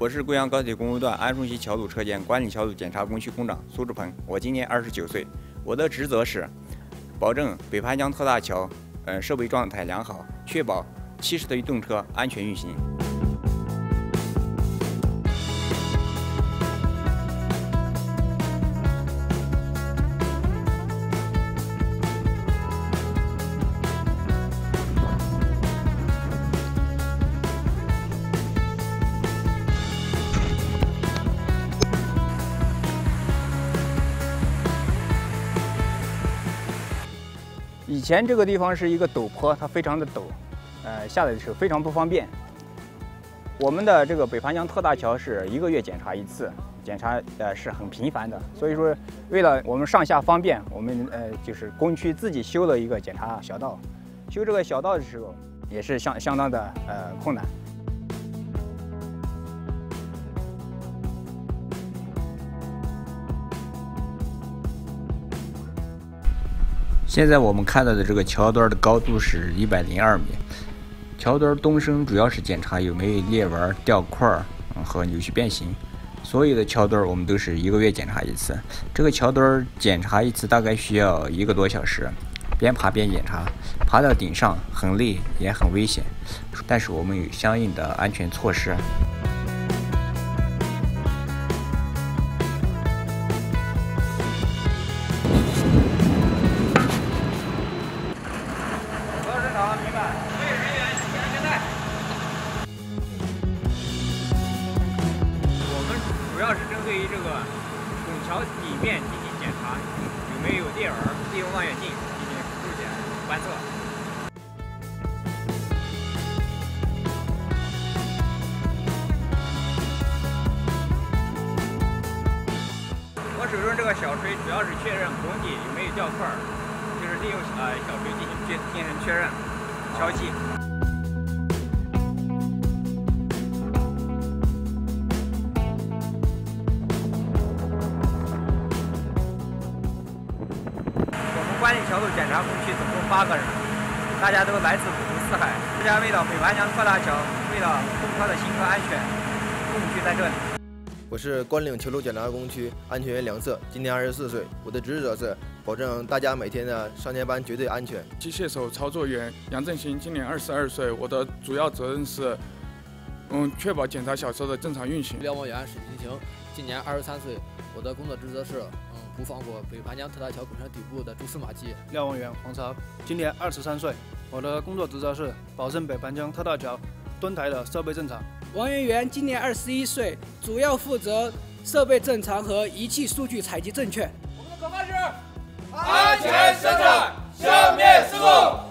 我是贵阳高铁公路段安顺西桥组车间管理小组检查工区工长苏志鹏，我今年二十九岁，我的职责是保证北盘江特大桥，嗯，设备状态良好，确保七十吨动车安全运行。以前这个地方是一个陡坡，它非常的陡，呃，下来的时候非常不方便。我们的这个北盘江特大桥是一个月检查一次，检查呃是很频繁的，所以说为了我们上下方便，我们呃就是工区自己修了一个检查小道。修这个小道的时候也是相相当的呃困难。现在我们看到的这个桥墩的高度是一百零二米。桥墩东升主要是检查有没有裂纹、掉块和扭曲变形。所有的桥墩我们都是一个月检查一次。这个桥墩检查一次大概需要一个多小时，边爬边检查，爬到顶上很累也很危险，但是我们有相应的安全措施。这个拱桥底面进行检查，有没有裂纹，利用望远镜进行辅助检观测。我手中这个小锤主要是确认拱底有没有掉块，就是利用呃小锤进行确进行确认敲击。管理桥路检查工区总共八个人，大家都来自五湖四海。大家为了北盘江特大桥，为了通车的行车安全，共聚在这里。我是关岭桥路检查工区安全员梁策，今年二十四岁。我的职责是保证大家每天的上下班绝对安全。机械手操作员杨振兴，今年二十二岁。我的主要责任是，嗯，确保检查小车的正常运行。瞭望员史金晴，今年二十三岁。我的工作职责是。嗯不放过北盘江特大桥工程底部的蛛丝马迹。廖望元黄超，今年二十三岁，我的工作职责是保证北盘江特大桥墩台的设备正常。王媛媛今年二十一岁，主要负责设备正常和仪器数据采集正确。我们的口号是：安全生产，消灭事故。